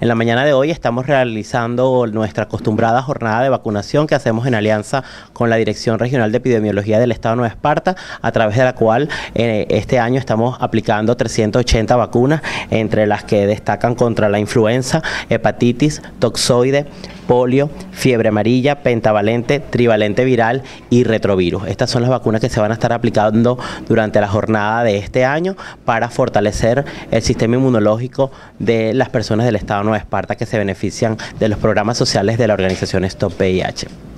En la mañana de hoy estamos realizando nuestra acostumbrada jornada de vacunación que hacemos en alianza con la Dirección Regional de Epidemiología del Estado de Nueva Esparta, a través de la cual eh, este año estamos aplicando 380 vacunas, entre las que destacan contra la influenza, hepatitis, toxoide, polio, fiebre amarilla, pentavalente, trivalente viral y retrovirus. Estas son las vacunas que se van a estar aplicando durante la jornada de este año para fortalecer el sistema inmunológico de las personas del Estado de Nueva Esparta que se benefician de los programas sociales de la organización Stop VIH.